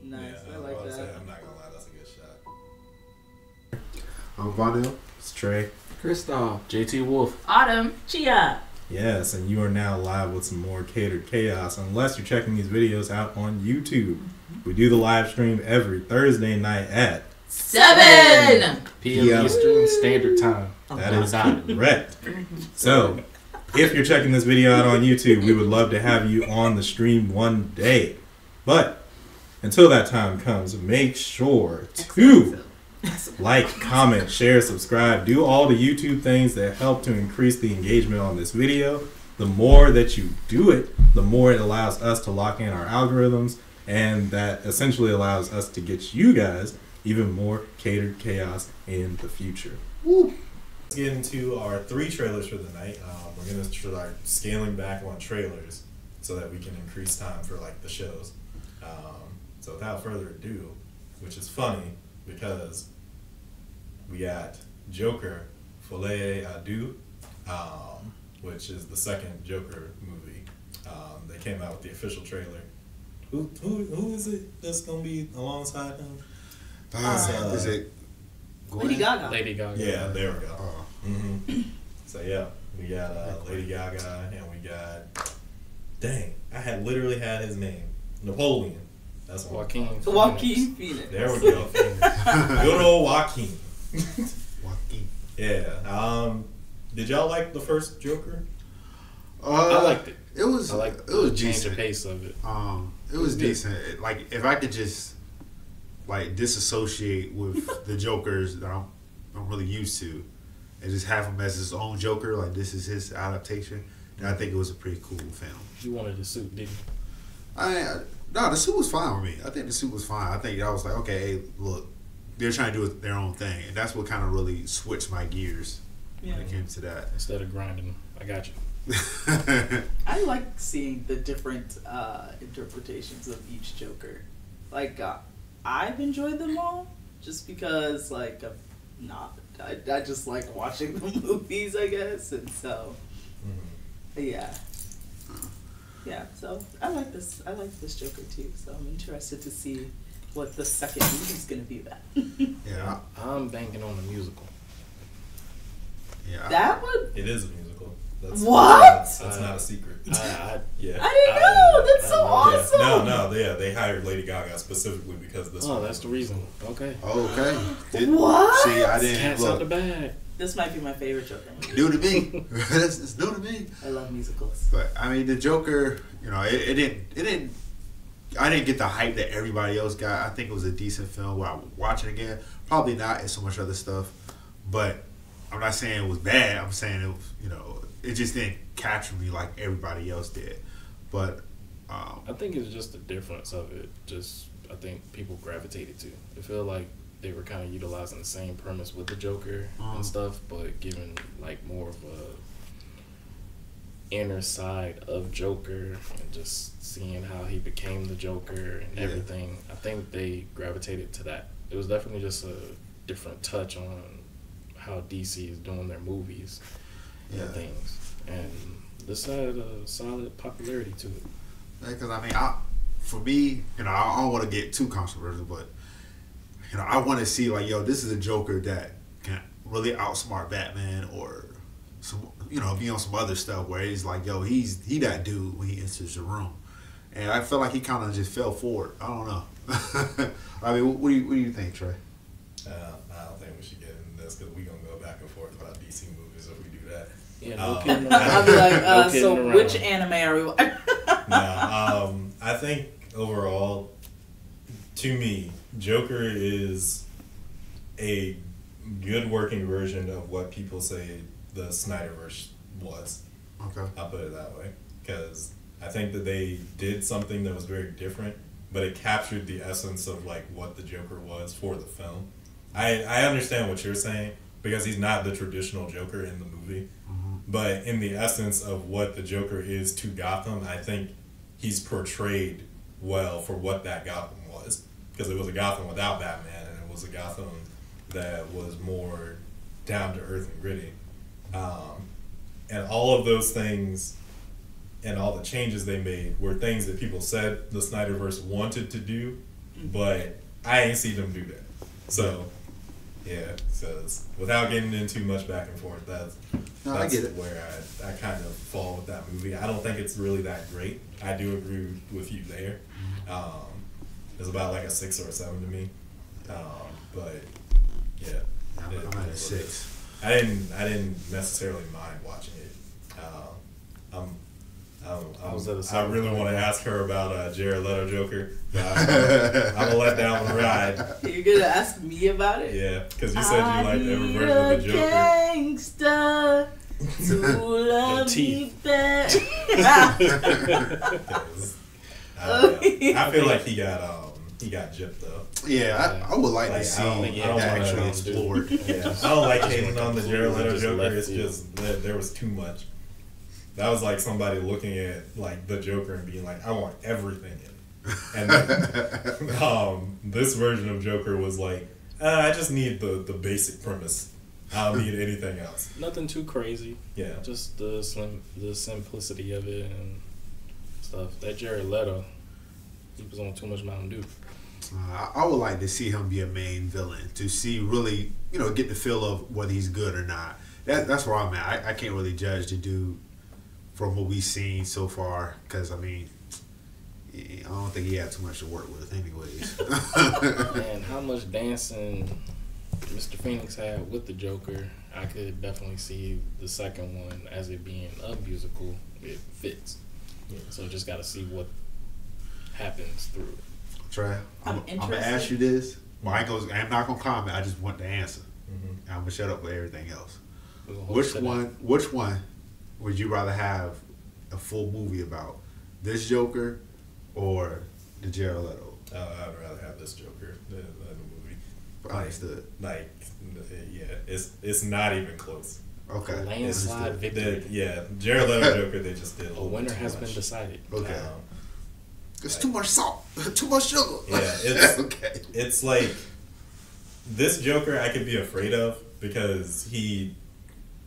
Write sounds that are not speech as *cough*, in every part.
cool. Nice. Yeah, I was like about to say, that. I'm not gonna lie, that's a good shot. I'm Vonell. It's Trey. Kristoff, JT Wolf. Autumn. Chia. Yes, and you are now live with some more catered chaos. Unless you're checking these videos out on YouTube, we do the live stream every Thursday night at. Seven. PM Eastern Standard Time. Oh that is Oh, is correct. *laughs* So, if you're checking this video out on YouTube, we would love to have you on the stream one day. But until that time comes, make sure to like, comment, share, subscribe, do all the YouTube things that help to increase the engagement on this video. The more that you do it, the more it allows us to lock in our algorithms, and that essentially allows us to get you guys even more catered chaos in the future. Let's get into our three trailers for the night. Um, we're gonna start scaling back on trailers so that we can increase time for like the shows. Um, so without further ado, which is funny because we got Joker Folie à Deux, um, which is the second Joker movie. Um, they came out with the official trailer. Who, who, who is it that's gonna be alongside him? Uh, uh, is it? Lady Gaga. Lady Gaga. Yeah, there we go. Oh, hmm So yeah, we got uh, Lady Gaga and we got. Dang, I had literally had his name, Napoleon. That's what Joaquin. Joaquin Phoenix. There we go. Good old Joaquin. *laughs* Joaquin. Yeah. Um, did y'all like the first Joker? Uh, I liked it. It was. I like it was the decent. of pace of it. Um, it was It was good. decent. Like if I could just like disassociate with *laughs* the Jokers that I'm I'm really used to, and just have him as his own Joker, like this is his adaptation. Then I think it was a pretty cool film. You wanted the suit, didn't you? I, I no, the suit was fine with me. I think the suit was fine. I think I was like, okay, hey, look, they're trying to do their own thing, and that's what kind of really switched my gears Yeah. when it came to that. Instead of grinding, I got you. *laughs* I like seeing the different uh, interpretations of each Joker. Like, uh, I've enjoyed them all just because, like, I'm not. I, I just like watching *laughs* the movies, I guess, and so yeah, yeah. So I like this. I like this Joker too. So I'm interested to see what the second movie's gonna be about. *laughs* yeah, I'm banking on the musical. yeah. that would. It is a musical. That's, What? That's, that's not a secret. I, I, yeah. I didn't know. That's so I- awesome. Yeah. No, no, yeah, they hired Lady Gaga specifically because this. Oh, one that's the reason. Okay. okay. Did- What? See, I didn't Cats out the bag. This might be my favorite Joker movie. New to me. *laughs* it's, it's new to me. I love musicals. But I mean, the Joker. You know, it, it didn't. It didn't. I didn't get the hype that everybody else got. I think it was a decent film. Where I would watch it again, probably not. It's so much other stuff. But I'm not saying it was bad. I'm saying it. Was, you know, it just didn't capture me like everybody else did. But um, I think it's just the difference of it. Just I think people gravitated to. I feel like they were kind of utilizing the same premise with the Joker and mm-hmm. stuff, but giving like more of a inner side of Joker and just seeing how he became the Joker and Yeah. everything. I think they gravitated to that. It was definitely just a different touch on how DC is doing their movies yeah, and things. And this had uh, a solid popularity to it. because I mean, I for me, you know, I don't want to get too controversial, but you know, I want to see like, yo, this is a Joker that can really outsmart Batman or some, you know, be on some other stuff where he's like, yo, he's he that dude when he enters the room, and I feel like he kind of just fell forward. I don't know. *laughs* I mean, what, what do you what do you think, Trey? Uh, I don't think we should get into this because we're gonna go back and forth about DC movies if we do that. Yeah, no Um, kidding *laughs* I'll around. be like, uh, kidding so around. which anime are we watching? *laughs* no, um, I think overall, to me, Joker is a good working version of what people say the Snyderverse was. Okay. I'll put it that way because I think that they did something that was very different, but it captured the essence of like what the Joker was for the film. I I understand what you're saying because he's not the traditional Joker in the movie, mm-hmm. but in the essence of what the Joker is to Gotham, I think he's portrayed well for what that Gotham was because it was a Gotham without Batman and it was a Gotham that was more down to earth and gritty. Um, and all of those things and all the changes they made were things that people said the Snyderverse wanted to do, but I ain't seen them do that. So yeah, so without getting into much back and forth, that's No, I that's get it. where I, I kind of fall with that movie. I don't think it's really that great. I do agree with you there. Mm-hmm. Um, it's about like a six or a seven to me. Um, but yeah, I'm, it- I'm at a six. I didn't I didn't necessarily mind watching it. Um, I'm, I'm, I was I'm, at a I really want to ask her about uh, Jared Leto Joker. *laughs* but I'm, I'm gonna let that one ride. You're gonna ask me about it? Yeah, because you said you I liked every version of the Joker. Gangster *laughs* to love me teeth. back. 'Cause, uh, I feel like he got um he got gypped though. Yeah, I, I would like, Like, to see I don't think he had that actually to explored. *laughs* Yeah, I don't like hating on the Jared Leto Joker. It's field. just that there was too much. That was like somebody looking at like the Joker and being like, "I want everything in it." And then, *laughs* um, this version of Joker was like, uh, "I just need the the basic premise. I don't need anything else." *laughs* Nothing too crazy. Yeah, Just the slim, the simplicity of it and stuff. That Jared Leto, he was on too much Mountain Dew. Uh, I I would like to see him be a main villain to see really, you know, get the feel of whether he's good or not. That, that's where I'm at. I, I can't really judge the dude from what we've seen so far because I mean, I don't think he had too much to work with, anyways. *laughs* *laughs* And how much dancing Mr. Phoenix had with the Joker, I could definitely see the second one as it being a musical. It fits. Yeah. So just got to see what happens through it. Trey, I'm I'm, I'm gonna ask you this. Well, I goes. I'm not gonna comment. I just want the answer. Mhm. I'm gonna shut up with everything else. We're gonna hold Which to that. one? Which one would you rather have a full movie about? This Joker or the Jared Leto? uh, I'd rather have this Joker than, than the movie. I understood. Like, yeah, it's it's not even close. Okay. Landslide victory. The, yeah, Jared Leto Joker, they just did a A winner too has much. been decided. Okay. Um, It's too much salt. *laughs* too much sugar. Yeah, *laughs* it's- okay. it's like this Joker I could be afraid of because he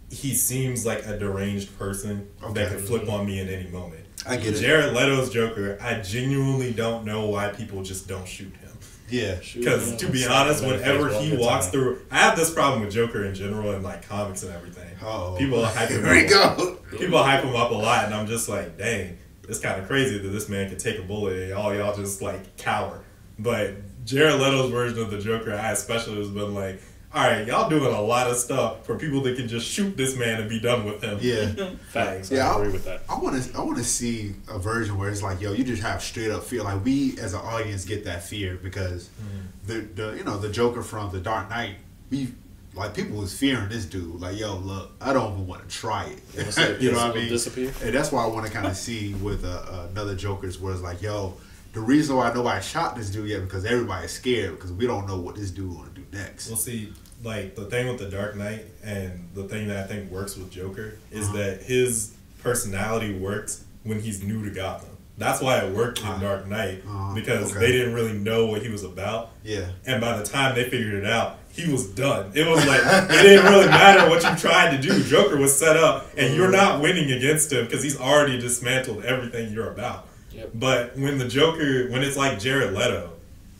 he seems like a deranged person Okay. that could flip on me in any moment. I get it. Jared Leto's Joker, I genuinely don't know why people just don't shoot him. Yeah. Because to be honest, him in the whenever he walks time. through, I have this problem with Joker in general and like comics and everything. Oh. People hype *laughs* him Here we up. go. People hype him up a lot, and I'm just like, dang, it's kind of crazy that this man can take a bullet and all y'all just like cower. But Jared Leto's version of the Joker, I especially has been like, all right, y'all doing a lot of stuff for people that can just shoot this man and be done with him. Yeah. *laughs* Facts. Yeah, I I'll- agree with that. I want to. I want to see a version where it's like, yo, you just have straight up fear. Like we as an audience get that fear because mm-hmm. the the you know the Joker from the Dark Knight, we like people was fearing this dude. Like, yo, look, I don't even want to try it. *laughs* It's you know what I mean? disappear. And that's why I want to kind of see with uh, another Joker's where it's like, yo, the reason why nobody shot this dude yet because everybody's scared because we don't know what this dude want to do next. We'll see, like the thing with the Dark Knight and the thing that I think works with Joker is Uh-huh. that his personality works when he's new to Gotham. That's why it worked in Uh-huh. Dark Knight Uh-huh. because Okay. they didn't really know what he was about. Yeah. And by the time they figured it out, he was done. It was like it didn't really matter what you tried to do. Joker was set up, and you're not winning against him because he's already dismantled everything you're about. Yep. But when the Joker, when it's like Jared Leto,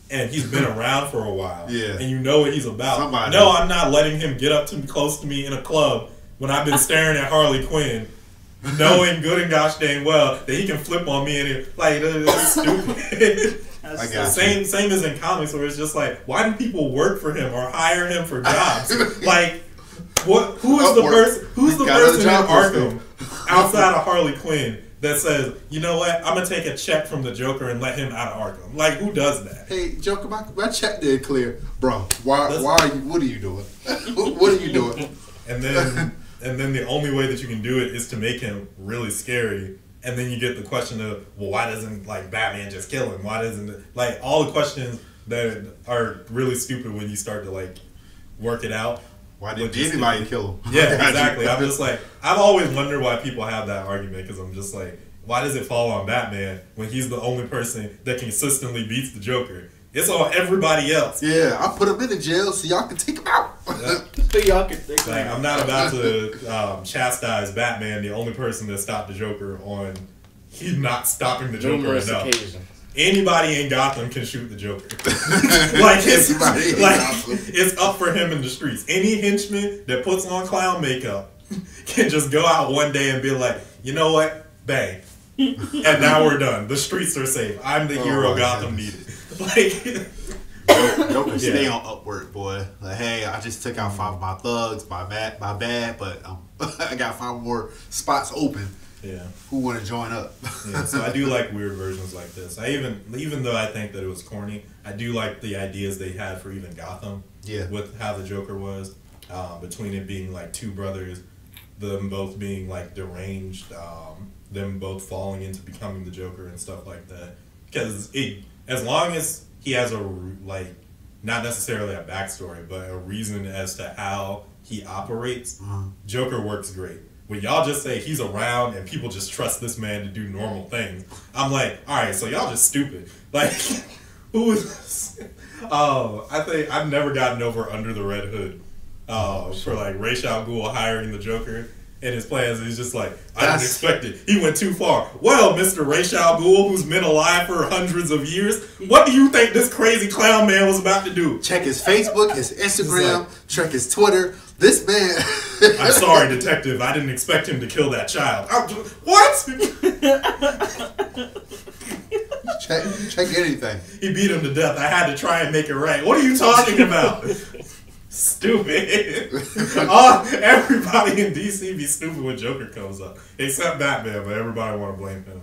and he's been *laughs* around for a while, Yeah. and you know what he's about. Somebody- No, I'm not letting him get up to close to me in a club when I've been *laughs* staring at Harley Quinn. Knowing good and gosh dang well that he can flip on me and it, like uh, *laughs* it's stupid. I That's *laughs* got so- you. Same same as in comics where it's just like, why do people work for him or hire him for jobs? *laughs* like, what? Who is the Upwork. person? Who's the person in Arkham outside of Harley Quinn that says, you know what? I'm gonna take a check from the Joker and let him out of Arkham. Like, who does that? Hey, Joker, my, my check did clear, bro. Why? Listen. Why are you? What are you doing? what are you doing? And then and then the only way that you can do it is to make him really scary. And then you get the question of, well, why doesn't like Batman just kill him? Why doesn't it, like all the questions that are really stupid when you start to like work it out. Why didn't Logistically. anybody kill him? Yeah, *laughs* exactly. I'm just like I've always wondered why people have that argument because I'm just like, why does it fall on Batman when he's the only person that consistently beats the Joker? It's on everybody else. Yeah, I put him in the jail so y'all can take him out. Yeah. *laughs* So y'all can think Like I'm not about to um, chastise Batman, the only person that stopped the Joker on he's not stopping the Joker Numerous enough. occasions. anybody in Gotham can shoot the Joker. *laughs* like it's like it's up for him in the streets. Any henchman that puts on clown makeup *laughs* can just go out one day and be like, you know what, bang, and now we're done. The streets are safe. I'm the Oh hero Gotham goodness. needed. *laughs* Like. Joker, stay Yeah. on upward, boy. Like, hey, I just took out five of my thugs, my bad, my bad, but um, *laughs* I got five more spots open. Yeah. Who want to join up? Yeah, so I do *laughs* like weird versions like this. I even, even though I think that it was corny, I do like the ideas they had for even Gotham. Yeah. With how the Joker was, um, between it being like two brothers, them both being like deranged, um, them both falling into becoming the Joker and stuff like that. Because it, as long as he has a like, not necessarily a backstory, but a reason as to how he operates, Uh-huh. Joker works great. When y'all just say he's around and people just trust this man to do normal things, I'm like, all right, so y'all just stupid. *laughs* Like, who is this? *laughs* Oh, I think I've never gotten over Under the Red Hood uh, for like Ra's al Ghul hiring the Joker and his plans. He's just like, I didn't expect it. He went too far. Well, Mr. Ra's al Ghul, who's been alive for hundreds of years, what do you think this crazy clown man was about to do? Check his Facebook, his Instagram, check his Twitter. This man. *laughs* I'm sorry, *laughs* detective. I didn't expect him to kill that child. I'm, what? check, check anything. He beat him to death. I had to try and make it right. What are you talking about? *laughs* stupid. *laughs* All, everybody in DC be stupid when Joker comes up, except Batman. But everybody want to blame him.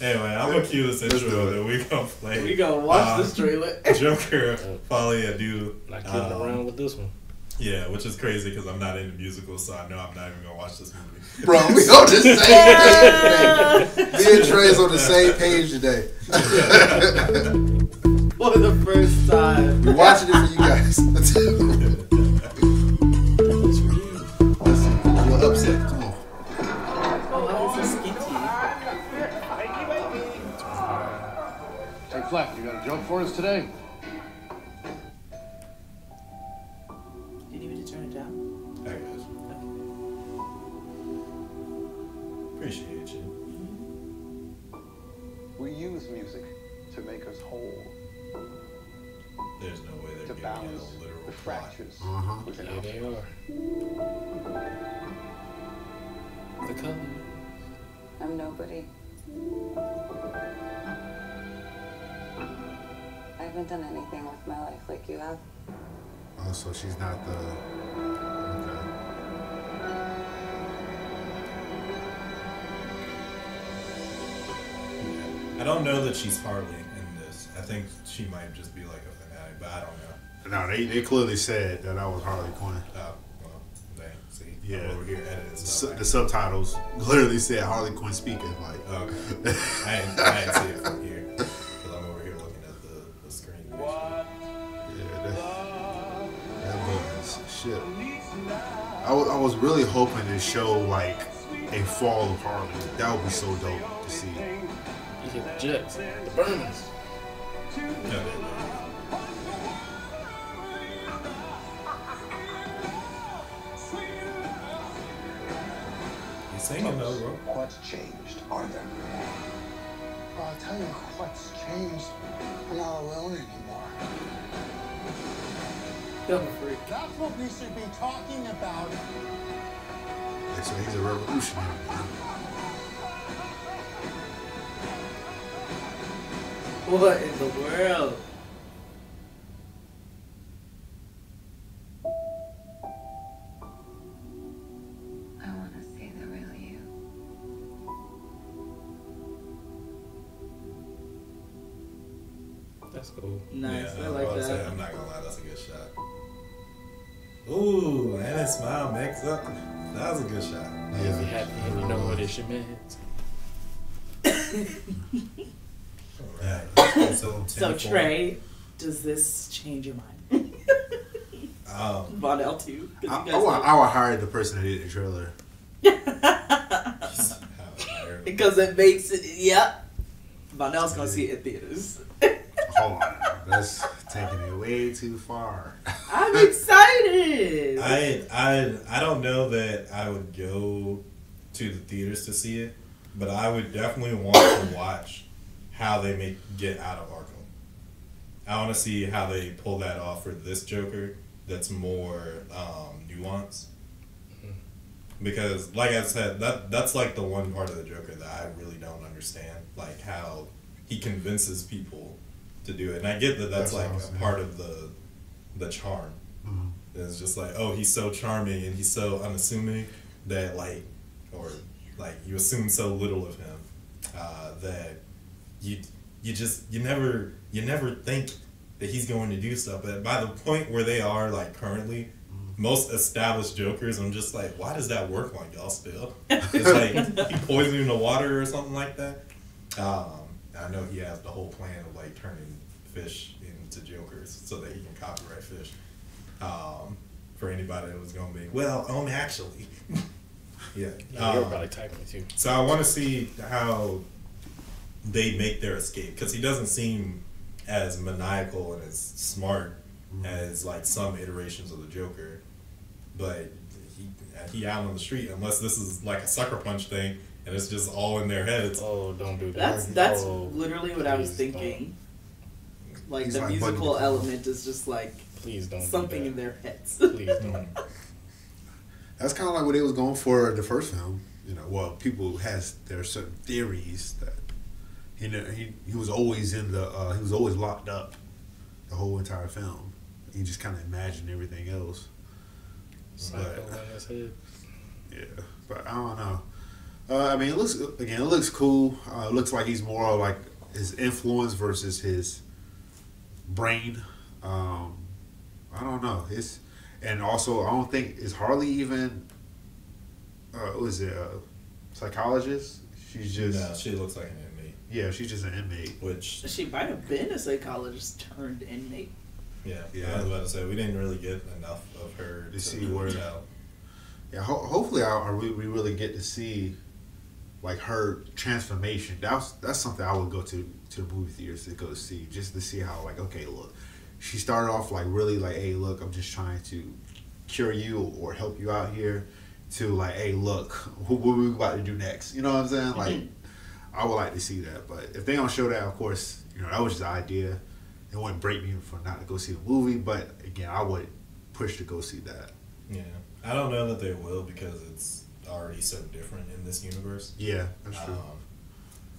Anyway, I'm gonna cue this Let's intro it. that we gonna play. We gonna watch uh, this trailer. *laughs* Joker, Folie à Deux. Not kidding Um, around with this one. Yeah, which is crazy because I'm not into musicals, so I know I'm not even gonna watch this movie. Bro, we *laughs* on the same page. Me and Trey's on the same page today. For the first time. We're watching it for you guys. Upset. Come on. Oh, why is he skinty? Hey, Fleck, you got a joke for us today? You need me to turn it down? I guess. Appreciate you. We use music to make us whole, There's no way they're to balance a literal the fractures Uh-huh. Yeah, they are. The color. I'm nobody. I haven't done anything with my life like you have. Oh, so she's not the. Okay. I don't know that she's Harley in this. I think she might just be like a fanatic, but I don't know. No, they, they clearly said that I was Harley Quinn. Oh, well, dang. See, Yeah. I'm over here editing Su- stuff. the subtitles literally said Harley Quinn speaking. Like, okay. I didn't, I didn't see it from here because I'm over here looking at the, the screen. yeah, that, that was shit. I was, I was really hoping to show like a fall of Harley. That would be so dope to see. You hit the Jets, the Burners. No, singing though, bro. What's changed, Arthur? Well, I'll tell you what's changed. I'm not alone anymore. Go free. That's what we should be talking about. Like, so he's a revolutionary. What in the world? Smile makes up. That was a good shot. If you Yeah. happy and you know what it should mean. Alright. So, So Trey, does this change your mind? Um, Vonell two. I, I, would, I would hire the person that did the trailer. *laughs* because it makes it. Yep. Vonell's gonna see it in theaters. *laughs* Hold on, that's taking it way too far. I'm excited. I I I don't know that I would go to the theaters to see it, but I would definitely want to watch how they make get out of Arkham. I want to see how they pull that off for this Joker. That's more um, nuanced. Because, like I said, that that's like the one part of the Joker that I really don't understand, like how he convinces people to do it. And I get that that's, That's like was a part of the the charm. Mhm. It's just like, oh, he's so charming and he's so unassuming that like, or like you assume so little of him uh, that you you just you never you never think that he's going to do stuff. But by the point where they are like currently, most established Jokers, I'm just like, why does that work on y'all still? *laughs* It's like he poisoning the water or something like that. Um, I know he has the whole plan of like turning fish into Jokers so that he can copyright fish. Um, for anybody that was gonna be, well, um, actually, *laughs* yeah. Yeah, you're Um, probably typing it too. so I want to see how they make their escape because he doesn't seem as maniacal and as smart as like some iterations of the Joker, but he he out on the street unless this is like a sucker punch thing and it's just all in their heads. Oh, don't do that. That's that's Oh, literally what I was please don't. thinking. Like He's the like musical Buddy. element is just like Please don't. something do in their heads. Please don't. *laughs* That's kind of like what they was going for the first film. You know, well, people has their certain theories that he he he was always in the uh, he was always locked up the whole entire film. He just kind of imagined everything else. Psycho in his head. Yeah, but I don't know. Uh, I mean, it looks again. It looks cool. Uh, it looks like he's more like his influence versus his brain. Um, I don't know. It's and also I don't think is Harley even. Uh, what is it? a psychologist. She's just No, she looks like an inmate, yeah. She's just an inmate. which she might have been a psychologist turned inmate. yeah, Yeah. I was about to say we didn't really get enough of her To see where- tell. Yeah. Ho- hopefully, I, I re- we really get to see like her transformation. That's that's something I would go to to the movie theaters to go see just to see how like okay look, she started off like really like hey look I'm just trying to cure you or help you out here to like hey look *laughs* what, what we about to do next you know what I'm saying? Mm-hmm. Like I would like to see that but if they don't show that of course you know that was just the idea. It wouldn't break me for not to go see the movie but again I would push to go see that. Yeah, I don't know that they will because it's already so different in this universe. yeah that's true. Um,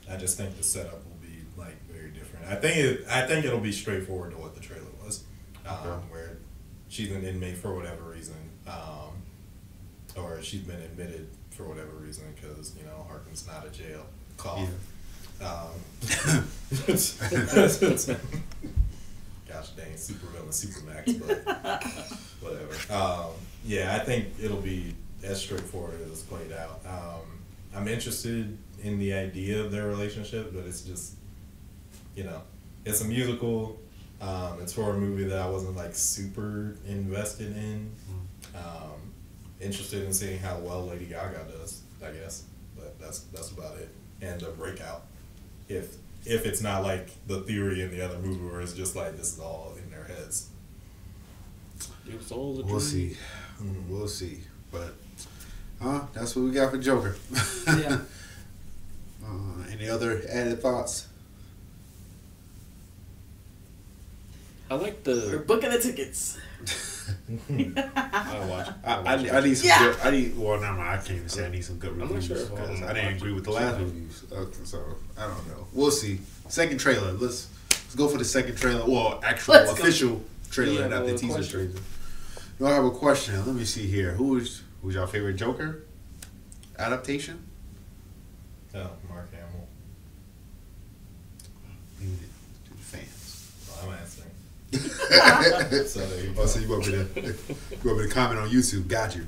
I just think the setup will be like very different. I think it, I think it'll be straightforward to what the trailer was, um, Okay. where she's an inmate for whatever reason, um, or she's been admitted for whatever reason because you know Arkham's not a jail. Call. Um, *laughs* *laughs* gosh dang, super villain, super max, but *laughs* whatever. Um, yeah, I think it'll be as straightforward as it's played out. Um, I'm interested in the idea of their relationship, but it's just, you know, it's a musical. Um, it's for a movie that I wasn't like super invested in. Um, interested in seeing how well Lady Gaga does, I guess, but that's that's about it. And a breakout, if if it's not like the theory in the other movie where it's just like this is all in their heads. It's all a We'll dream. see. We'll see. But uh, that's what we got for Joker. Yeah. *laughs* uh, any other added thoughts? I like We're the. booking the tickets. *laughs* I watch. I, I, watch I need some Yeah. good. I need. Well, no, I can't even say I need some good I'm not reviews sure because I'll I didn't agree with the last reviews. Okay, so I don't know. We'll see. Second trailer. Let's let's go for the second trailer. Well, actual Let's go. official trailer, Yeah, not the teaser question. trailer. No, I have a question. Let me see here. Who's who's your favorite Joker adaptation? Oh, Mark Hamill. Leave it to the fans. Well, I'm answering. *laughs* so there you go. Oh, so you want me to you want me to comment on YouTube? Got you.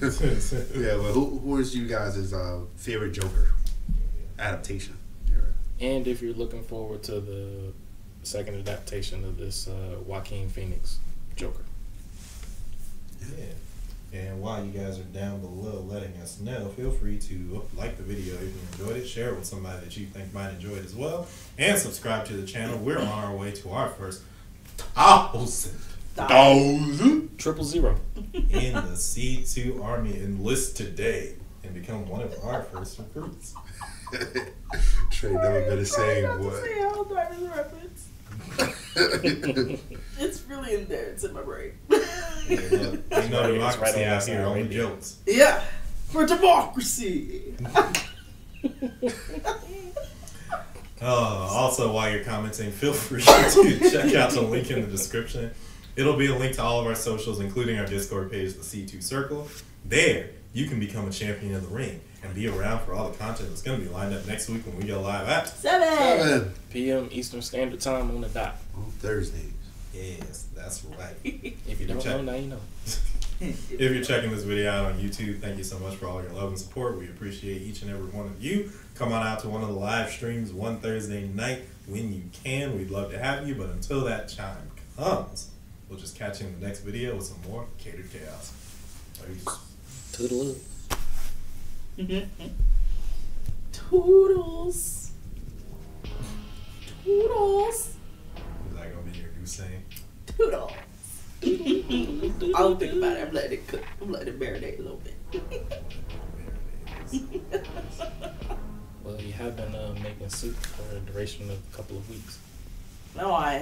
*laughs* yeah, well, who who is you guys' uh, favorite Joker adaptation? And if you're looking forward to the second adaptation of this uh, Joaquin Phoenix Joker. Yeah. And while you guys are down below letting us know, feel free to like the video if you enjoyed it, share it with somebody that you think might enjoy it as well, and subscribe to the channel. We're on our way to our first thousand thousand Triple zero. in the C2 Army. Enlist today and become one of our first recruits. *laughs* Trey never been the same, Trying not to boy. say reference. *laughs* It's really in there. It's in my brain. Hey, look, ain't no It's right democracy out outside here, only jokes. yeah, for democracy. *laughs* Uh, also, while you're commenting, feel free to *laughs* check out the link in the description. It'll be a link to all of our socials, including our Discord page, the C2 Circle. There, you can become a champion in the ring and be around for all the content that's going to be lined up next week when we go live at. Seven. Seven PM Eastern Standard Time on the dot. on Thursdays. Yes, that's right. *laughs* If you don't Check. know, now you know. *laughs* If you're checking this video out on YouTube, thank you so much for all your love and support. We appreciate each and every one of you. Come on out to one of the live streams one Thursday night when you can. We'd love to have you, but until that time comes, we'll just catch you in the next video with some more catered chaos. Peace. Toodaloo. *laughs* Toodles. Toodles. Is that gonna be your saying? Toodles. I'll think about it. I'm letting it cook. I'm letting it marinate a little bit. Well, you have been uh, making soup for a duration of a couple of weeks. no, I